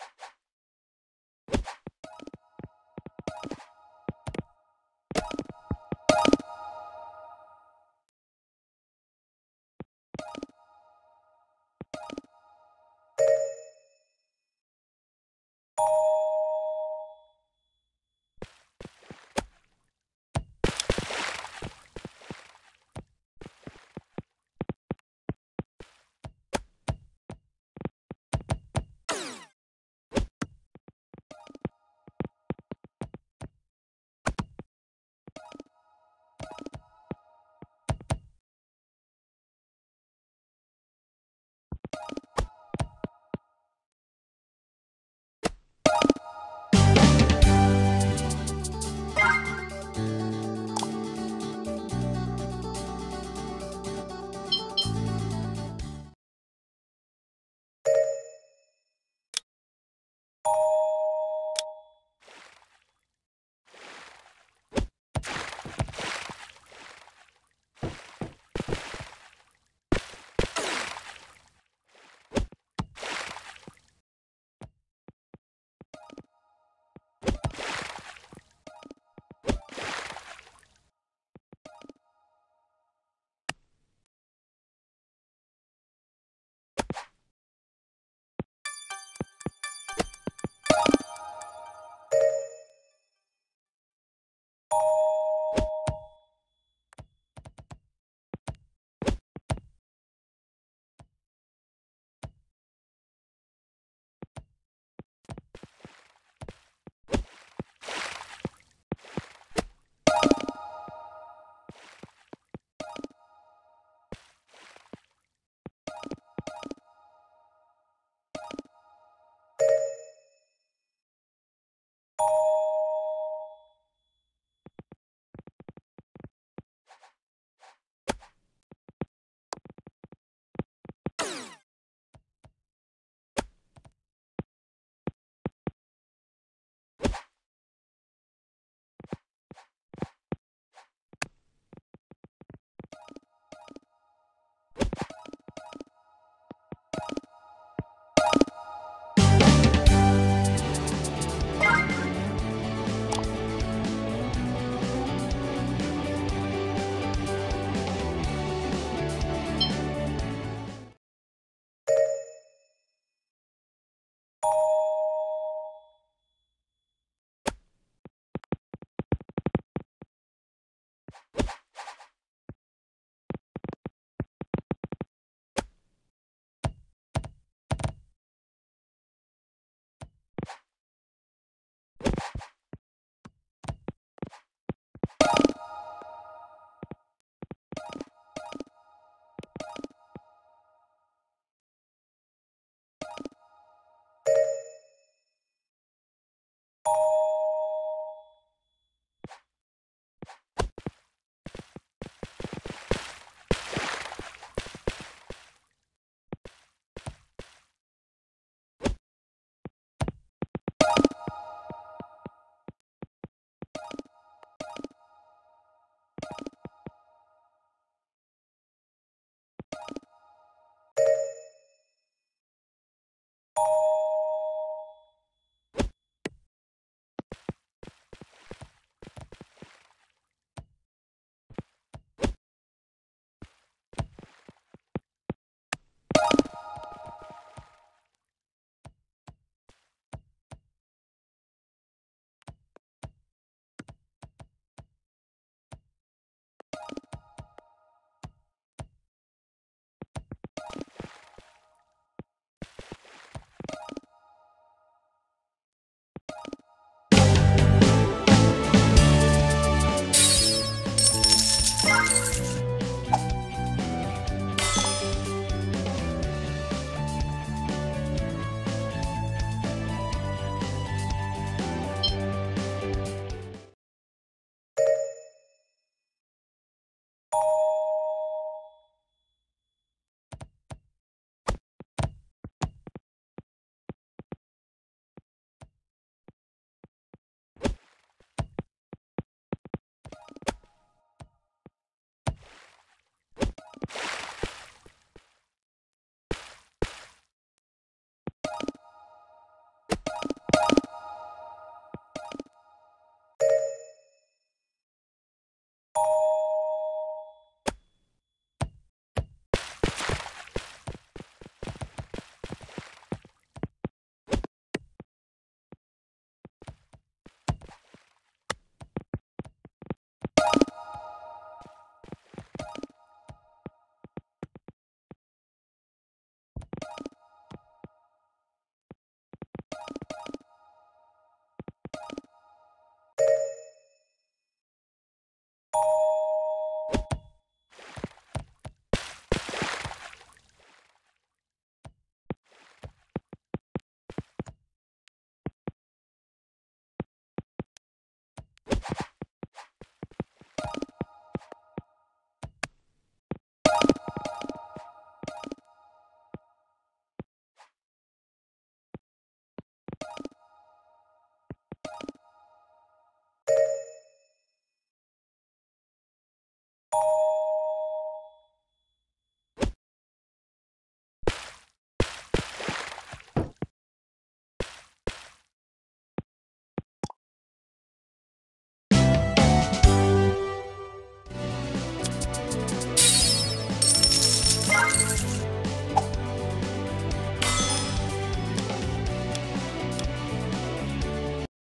you you